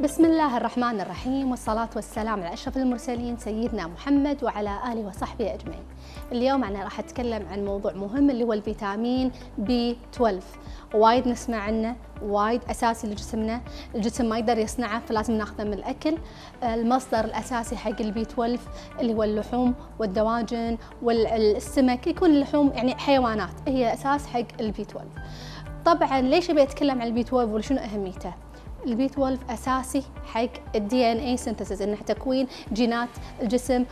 بسم الله الرحمن الرحيم والصلاة والسلام على أشرف المرسلين سيدنا محمد وعلى آله وصحبه أجمعين. اليوم أنا راح أتكلم عن موضوع مهم اللي هو الفيتامين بي 12 وايد نسمع عنه وايد أساسي لجسمنا. الجسم ما يقدر يصنعه فلازم ناخذه من الأكل. المصدر الأساسي حق البي 12 اللي هو اللحوم والدواجن والسمك يكون اللحوم يعني حيوانات. هي أساس حق البي 12 طبعا ليش أبي أتكلم عن البي 12 وشنو أهميته؟ البي 12 أساسي حق ال DNA synthesis إنه تكوين جينات الجسم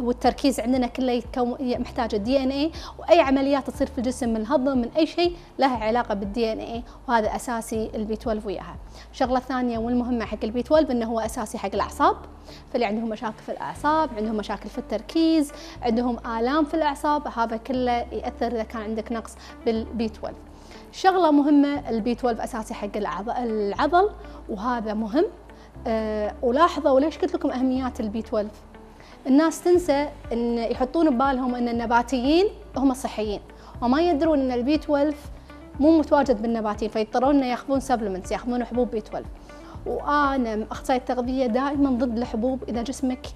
والتركيز عندنا كله محتاج ال DNA وأي عمليات تصير في الجسم من الهضم من أي شيء لها علاقة بال DNA وهذا أساسي البي 12 وياها. الشغله الثانية والمهمة حق البي 12 إنه هو أساسي حق الأعصاب فاللي عندهم مشاكل في الأعصاب، عندهم مشاكل في التركيز، عندهم آلام في الأعصاب، هذا كله يأثر إذا كان عندك نقص بالبي 12. شغلة مهمة البي 12 أساسي حق العضل وهذا مهم. أه ولاحظوا وليش قلت لكم أهميات البي 12 الناس تنسى إن يحطون ببالهم إن النباتيين هم صحيين وما يدرون إن البي 12 مو متواجد بالنباتين فيضطرون إنه ياخذون supplements ياخذون حبوب بي 12 وأنا اخصائي التغذية دائما ضد الحبوب إذا جسمك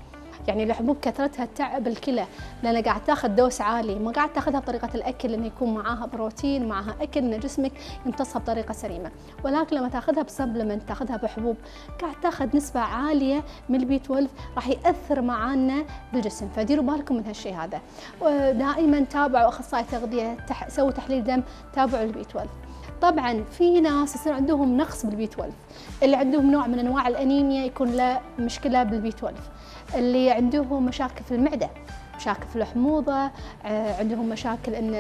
يعني الحبوب كثرتها تعب الكلى لأن قاعد تاخذ dose عالي ما قاعد تاخذها بطريقة الأكل انه يكون معاها بروتين معاها أكل إن جسمك يمتصها بطريقة سليمة ولكن لما تاخذها ب supplement تاخذها بحبوب قاعد تاخذ نسبة عالية من البي 12 راح يأثر معانا بالجسم فديروا بالكم من هالشيء هذا ودائما تابعوا أخصائي تغذية. سووا تحليل دم تابعوا البي 12 طبعا في ناس يصير عندهم نقص بالبي 12 اللي عندهم نوع من أنواع الأنيميا يكون له مشكلة بالبي 12 اللي عندهم مشاكل في المعدة. مشاكل في الحموضة عندهم مشاكل إن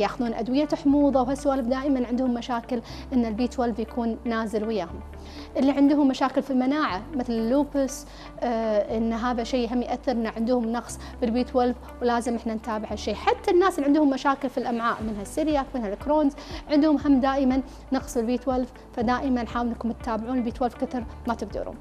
ياخذون أدوية حموضة وهالسوالف دائما عندهم مشاكل إن البي 12 يكون نازل وياهم. اللي عندهم مشاكل في المناعة مثل ال lupus إن هذا شيء هم يأثر إن عندهم نقص بالبي 12 ولازم إحنا نتابع هالشيء. حتى الناس اللي عندهم مشاكل في الأمعاء منها السيرياك منها ال Crohn's عندهم هم دائما نقص البي 12 فدائما حاولوا إنكم تتابعون البي 12 كثر ما تقدرون.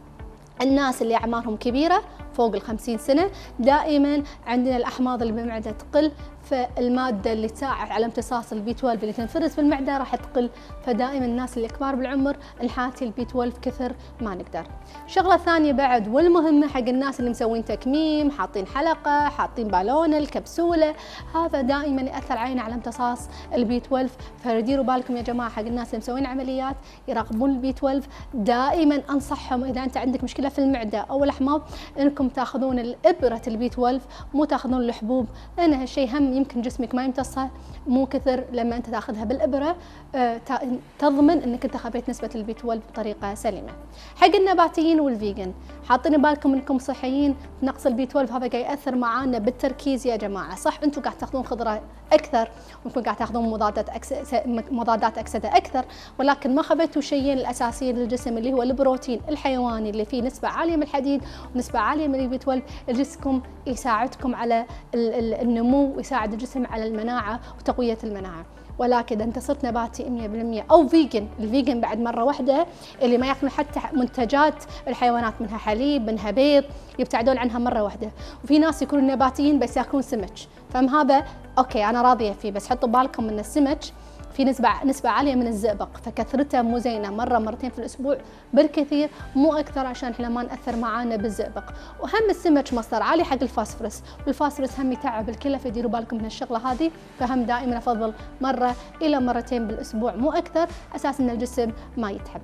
الناس اللي أعمارهم كبيرة فوق ال 50 سنة دائما عندنا الأحماض اللي بالمعده تقل فالمادة اللي تساعد على امتصاص البي 12 اللي تنفرز في المعده راح تقل فدائما الناس اللي كبار بالعمر نحاتي البي 12 كثر ما نقدر. شغلة ثانية بعد والمهمة حق الناس اللي مسوين تكميم، حاطين حلقة، حاطين بالون الكبسولة، هذا دائما يأثر علينا على امتصاص البي 12 فديروا بالكم يا جماعة حق الناس اللي مسوين عمليات يراقبون البي 12 دائما أنصحهم إذا أنت عندك مشكلة في المعدة أو الأحماض إنكم تاخذون الإبرة البي 12 مو تاخذون الحبوب لأن هالشيء هم يمكن جسمك ما يمتصها مو كثر لما أنت تاخذها بالإبرة تضمن إنك أنت خذيت نسبة البي 12 بطريقة سليمة. حق النباتيين وال vegan حاطين بالكم إنكم صحيين نقص البي 12 هذا قاعد يأثر معانا بالتركيز يا جماعة، صح أنتم قاعد تاخذون خضرة أكثر وأنتم قاعد تاخذون مضادات. مضادات أكسدة أكثر ولكن ما خذيتوا الشيئين الأساسيين للجسم اللي هو البروتين الحيواني اللي فيه نسبة عالية من الحديد ونسبة عالية من البي 12 جسمكم يساعدكم على النمو ويساعد الجسم على المناعة وتقوية المناعة. ولكن إذا انت صرت نباتي 100% أو vegan، ال vegan بعد مرة واحدة اللي ما ياكلون حتى منتجات الحيوانات منها حليب، منها بيض، يبتعدون عنها مرة واحدة، وفي ناس يكونوا نباتيين بس ياكلون سمك، فهم هذا؟ okay أنا راضية فيه بس حطوا بالكم إن السمك في نسبة نسبة عالية من الزئبق فكثرته مو زينة مرة مرتين في الأسبوع بالكثير مو أكثر عشان إحنا ما نأثر معانا بالزئبق. وهم السمك مصدر عالي حق ال phosphorus وال phosphorus هم يتعب الكلى فديروا بالكم من الشغلة هذه فهم دائما أفضل مرة إلى مرتين بالأسبوع مو أكثر أساس إن الجسم ما يتعب.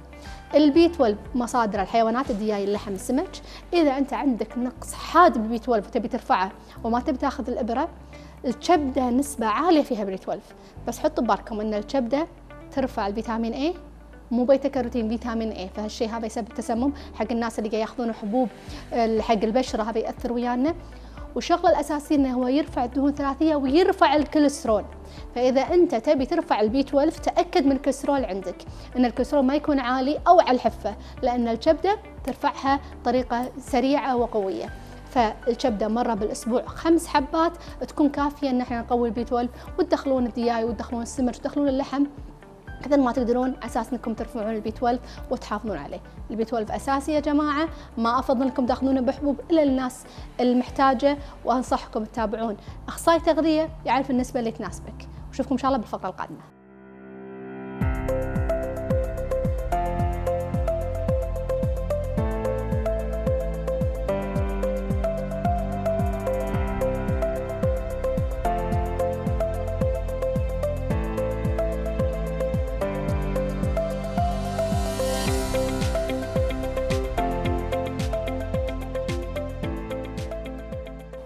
البي 12 مصادر الحيوانات الدياي اللحم السمك. إذا أنت عندك نقص حاد بالبي 12 وتبي ترفعه وما تبي تاخذ الإبرة الكبدة نسبة عالية فيها بي 12 بس حطوا ببالكم إن الكبدة ترفع الفيتامين A مو beta carotene فيتامين A فهالشيء هذا يسبب تسمم حق الناس اللي ياخذون حبوب حق البشرة هذا يأثر ويانا. والشغله الاساسيه إنه هو يرفع الدهون الثلاثيه ويرفع الكوليسترول. فإذا أنت تبي ترفع البي 12 تأكد من الكوليسترول عندك إن الكوليسترول ما يكون عالي أو على الحفة لأن الكبدة ترفعها بطريقة سريعة وقوية. فالكبده مرة بالأسبوع خمس حبات تكون كافية إن إحنا نقوي البي 12 وتدخلون الدياي وتدخلون السمك وتدخلون اللحم. كثر ما تقدرون أساس إنكم ترفعون البي 12 وتحافظون عليه، البي 12 أساسي يا جماعة، ما أفضل إنكم تاخذونه بحبوب إلا للناس المحتاجة وأنصحكم تتابعون. أخصائي تغذية يعرف النسبة اللي تناسبك، واشوفكم إن شاء الله بالفقرة القادمة.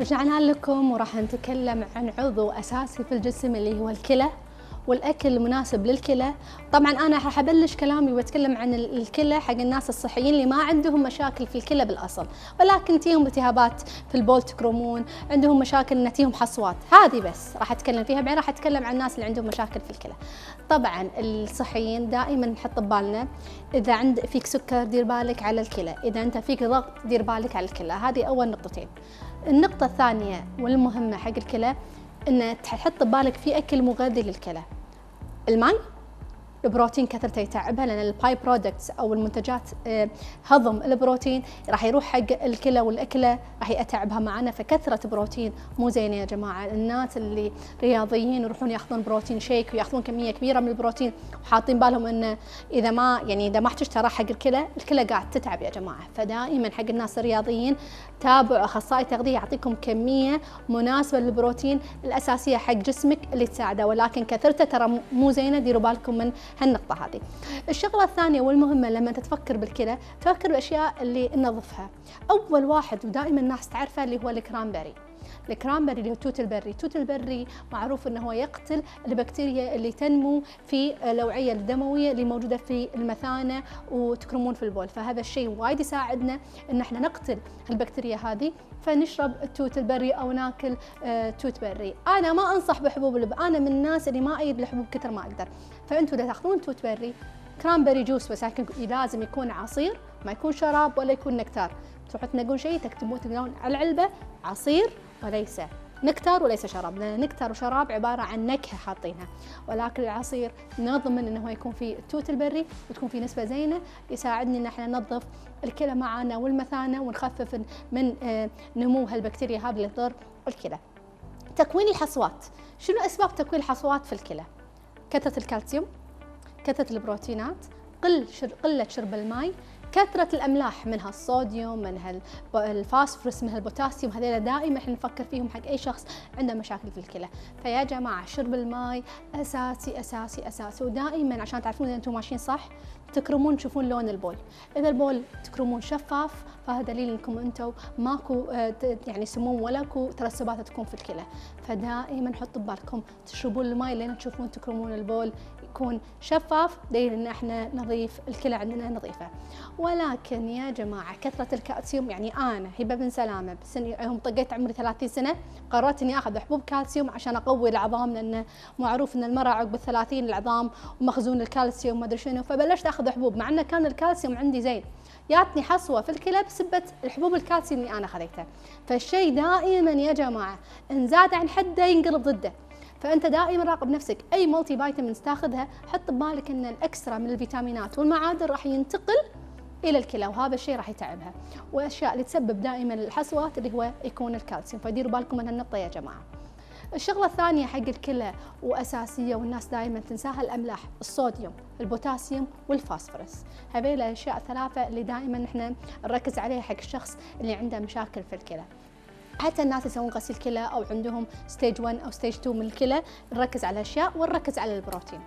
رجعنا لكم وراح نتكلم عن عضو أساسي في الجسم اللي هو الكلى والأكل المناسب للكلى. طبعا أنا راح أبلش كلامي وأتكلم عن الكلى حق الناس الصحيين اللي ما عندهم مشاكل في الكلى بالأصل ولكن تيهم التهابات في البول تكرمون عندهم مشاكل إن تيهم حصوات. هذه بس راح أتكلم فيها بعدين راح أتكلم عن الناس اللي عندهم مشاكل في الكلى. طبعا الصحيين دائما نحط ببالنا إذا عند فيك سكر دير بالك على الكلى إذا أنت فيك ضغط دير بالك على الكلى. هذه أول نقطتين. النقطة الثانية والمهمة حق الكلى ان تحط ببالك في أكل مغذي للكلى. الماء البروتين كثرته يتعبها لأن ال by-products أو المنتجات آه، هضم البروتين راح يروح حق الكلى والكلى راح يتعبها معنا فكثرة بروتين مو زينه يا جماعة. الناس اللي رياضيين يروحون يأخذون protein shake ويأخذون كمية كبيرة من البروتين وحاطين بالهم انه إذا ما يعني إذا ما احتجت راح حق الكلى الكلى قاعد تتعب يا جماعة. فدائما حق الناس الرياضيين تابعوا أخصائي تغذية يعطيكم كمية مناسبة للبروتين الأساسية حق جسمك اللي تساعده ولكن كثرته ترى مو زينة ديروا بالكم من هالنقطة هذه. الشغلة الثانية والمهمة لما تفكر بالكلى تفكر بالأشياء اللي تنظفها. أول واحد ودائما الناس تعرفه اللي هو ال cranberry. ال cranberry اللي هو توت البري توت البري معروف إنه هو يقتل البكتيريا اللي تنمو في الأوعية الدموية اللي موجودة في المثانة وتكرمون في البول. فهذا الشيء وايد يساعدنا إن إحنا نقتل البكتيريا هذه فنشرب التوت البري أو ناكل آه توت بري أنا ما أنصح بحبوب اللب أنا من الناس اللي ما أيد الحبوب كثر ما أقدر. فانتم إذا تاخذون توت بري cranberry juice بس لكن لازم يكون عصير ما يكون شراب ولا يكون nectar. تروحون تنقون شيء تكتبون تقرون على العلبة عصير وليس nectar وليس شراب. لأن nectar وشراب عبارة عن نكهة حاطينها. ولكن العصير نضمن انه يكون فيه التوت البري وتكون فيه نسبة زينة يساعدني إن إحنا ننظف الكلى معنا والمثانة ونخفف من آه، نمو هالبكتيريا هذه اللي تضر الكلى. تكوين الحصوات، شنو أسباب تكوين الحصوات في الكلى؟ كثرة الكالسيوم، كثرة البروتينات، قل شر قلة شرب الماء، كثرة الأملاح منها الصوديوم منها الفاسفورس منها البوتاسيوم هذول دائما إحنا نفكر فيهم حق أي شخص عنده مشاكل في الكلى. فيا جماعة شرب الماء أساسي أساسي أساسي ودائما عشان تعرفون إذا أنتم ماشيين صح تكرمون تشوفون لون البول. إذا البول تكرمون شفاف فهذا دليل إنكم أنتم ماكو آه، يعني سموم ولا كو ترسبات تكون في الكلى. فدائما حطوا ببالكم تشربون الماء لين تشوفون تكرمون البول يكون شفاف دليل إن إحنا نظيف الكلى عندنا نظيفة. ولكن يا جماعة كثرة الكالسيوم يعني أنا هبه بن سلامة بسن يوم طقيت عمري 30 سنة قررت إني آخذ حبوب كالسيوم عشان أقوي العظام لأن معروف إن المرأة عقب ال 30 العظام ومخزون الكالسيوم ما أدري شنو فبلشت أخذ حبوب مع انه كان الكالسيوم عندي زين. جاتني حصوة في الكلى بسبة الحبوب الكالسيوم اللي أنا خذيتها فالشيء دائما يا جماعة إن زاد عن حده ينقلب ضده. فأنت دائما راقب نفسك. أي multivitamins تاخذها حط ببالك إن ال extra من الفيتامينات والمعادن راح ينتقل إلى الكلى وهذا الشيء راح يتعبها. والاشياء اللي تسبب دائما الحصوات اللي هو يكون الكالسيوم. فديروا بالكم من هالنقطة يا جماعة. الشغلة الثانية حق الكلى وأساسية والناس دائما تنساها الأملاح الصوديوم البوتاسيوم والفاسفورس هذه الأشياء الثلاثة اللي دائما إحنا نركز عليها حق الشخص اللي عنده مشاكل في الكلى حتى الناس يسوون غسيل كلى أو عندهم stage 1 أو stage 2 من الكلى نركز على اشياء ونركز على البروتين.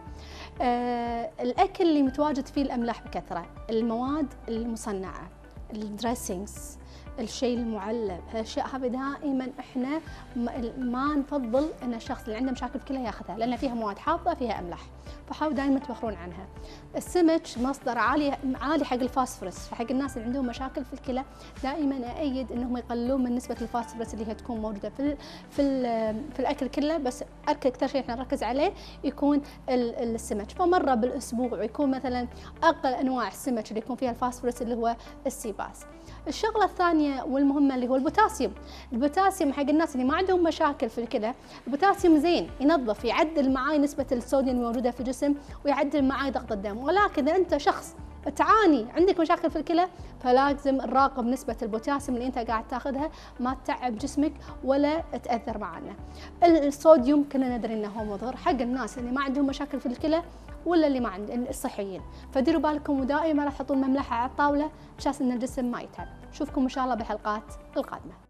آه الأكل اللي متواجد فيه الأملاح بكثرة، المواد المصنعة، ال dressings، الشيء المعلب. هالاشياء هذه دائما إحنا ما نفضل إن الشخص اللي عنده مشاكل كلى ياخذها لأن فيها مواد حافظة فيها أملاح. فحاولوا دائما توخرون عنها. السمك مصدر عالي عالي حق الفاسفورس فحق الناس اللي عندهم مشاكل في الكلى دائما ايد إنهم يقللون من نسبة الفاسفورس اللي هي تكون موجودة في في في الأكل كله. بس أكثر شيء إحنا نركز عليه يكون السمك. فمرة بالأسبوع يكون مثلا أقل أنواع السمك اللي يكون فيها الفاسفورس اللي هو ال sea bass. الشغلة الثانية والمهمة اللي هو البوتاسيوم. البوتاسيوم حق الناس اللي ما عندهم مشاكل في الكلى البوتاسيوم زين ينظف يعدل معاي نسبة الصوديوم الموجودة في الجسم ويعدل معاي ضغط الدم. ولكن أنت شخص تعاني. عندك مشاكل في الكلى فلازم نراقب نسبة البوتاسيوم اللي انت قاعد تاخذها ما تتعب جسمك ولا تأثر معنا. الصوديوم كلنا ندري إنه هو مضر حق الناس اللي ما عندهم مشاكل في الكلى ولا اللي ما عند الصحيين. فديروا بالكم ودائما لا تحطون مملحة على الطاولة عشان إن الجسم ما يتعب. نشوفكم إن شاء الله بالحلقات القادمة.